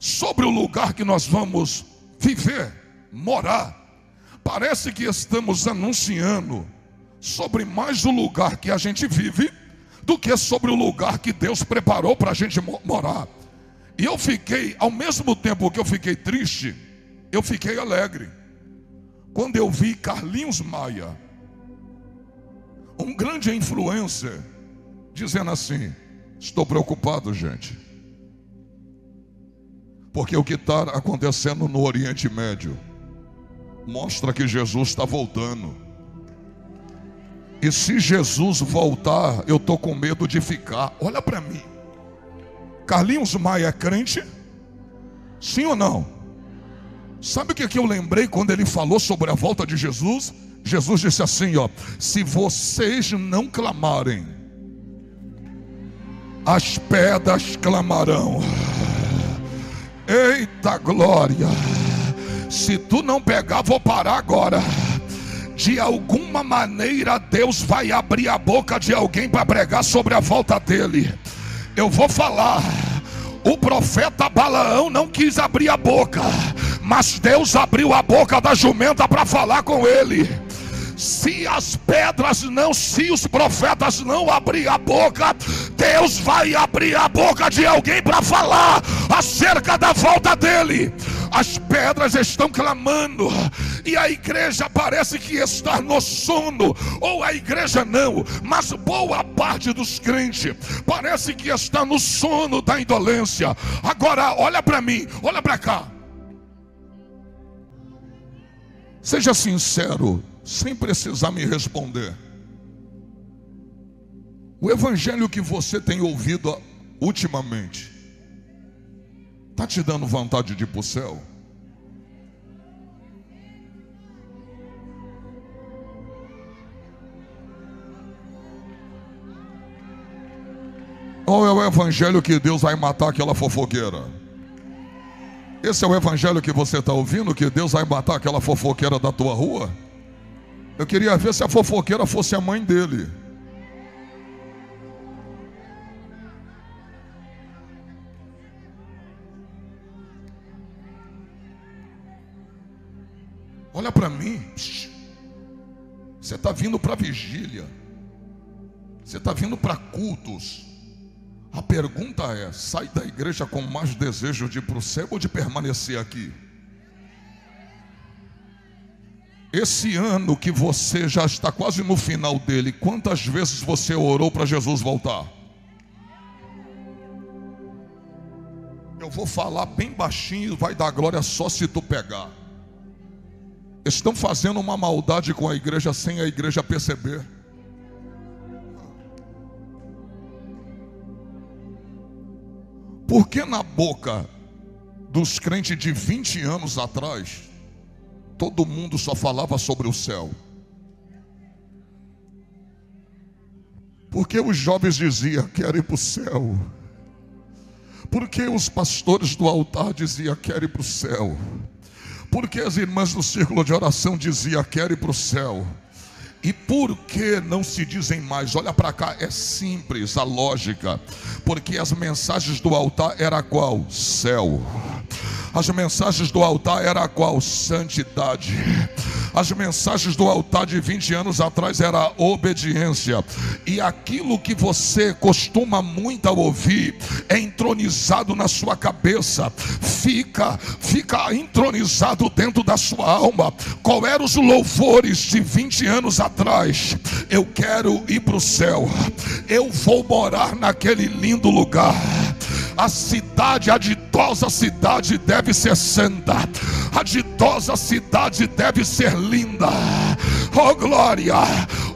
sobre o lugar que nós vamos viver, morar. Parece que estamos anunciando sobre mais o lugar que a gente vive do que sobre o lugar que Deus preparou para a gente morar. E eu fiquei, ao mesmo tempo que eu fiquei triste, eu fiquei alegre. Quando eu vi Carlinhos Maia, um grande influencer, dizendo assim: Estou preocupado, gente. Porque o que está acontecendo no Oriente Médio mostra que Jesus está voltando. E se Jesus voltar, eu estou com medo de ficar. Olha para mim. Carlinhos Maia é crente? Sim ou não? Sabe o que, que eu lembrei quando ele falou sobre a volta de Jesus? Jesus disse assim: ó, se vocês não clamarem, as pedras clamarão. Eita glória! Se tu não pegar, vou parar agora. De alguma maneira, Deus vai abrir a boca de alguém para pregar sobre a volta dele. Eu vou falar. O profeta Balaão não quis abrir a boca, mas Deus abriu a boca da jumenta para falar com ele se as pedras não, se os profetas não abrir a boca, Deus vai abrir a boca de alguém para falar acerca da volta dele. As pedras estão clamando, e a igreja parece que está no sono, ou a igreja não, mas boa parte dos crentes parece que está no sono da indolência. Agora, olha para mim, olha para cá. Seja sincero, sem precisar me responder. O evangelho que você tem ouvido ultimamente está te dando vontade de ir para o céu? Ou é o evangelho que Deus vai matar aquela fofoqueira? Esse é o evangelho que você está ouvindo, que Deus vai matar aquela fofoqueira da tua rua? Eu queria ver se a fofoqueira fosse a mãe dele. Olha para mim. Você está vindo para vigília. Você está vindo para cultos. A pergunta é: sai da igreja com mais desejo de ir para o céu ou de permanecer aqui? Esse ano que você já está quase no final dele, quantas vezes você orou para Jesus voltar? Eu vou falar bem baixinho, vai dar glória só se tu pegar. Estão fazendo uma maldade com a igreja sem a igreja perceber. Porque na boca dos crentes de 20 anos atrás, todo mundo só falava sobre o céu. Porque os jovens diziam: Quero ir para o céu. Porque os pastores do altar diziam: Quero ir para o céu. Porque as irmãs do círculo de oração diziam: Quero ir para o céu. E por que não se dizem mais? Olha para cá, é simples a lógica. Porque as mensagens do altar era qual? Céu. As mensagens do altar era qual? Santidade. As mensagens do altar de 20 anos atrás era obediência. E aquilo que você costuma muito ouvir é entronizado na sua cabeça. Fica, fica entronizado dentro da sua alma. Qual eram os louvores de 20 anos atrás? Eu quero ir para o céu. Eu vou morar naquele lindo lugar a cidade, a ditosa cidade deve ser santa, a ditosa cidade deve ser linda. Oh glória!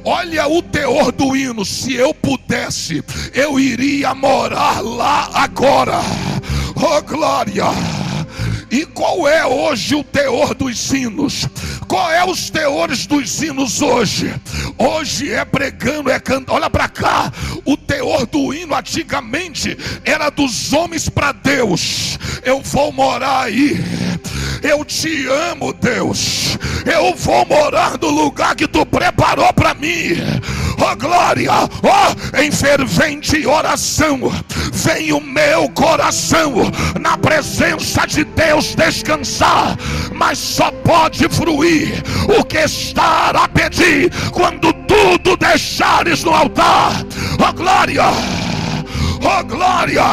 Olha o teor do hino. Se eu pudesse, eu iria morar lá agora. Oh glória! E qual é hoje o teor dos hinos? Qual é os teores dos hinos hoje? Hoje é pregando, é cantando. Olha para cá. O teor do hino antigamente era dos homens para Deus. Eu vou morar aí. Eu te amo, Deus. Eu vou morar no lugar que tu preparou para mim. oh glória, oh em fervente oração, vem o meu coração na presença de Deus descansar, mas só pode fruir o que está a pedir quando tudo deixares no altar, oh glória, oh glória.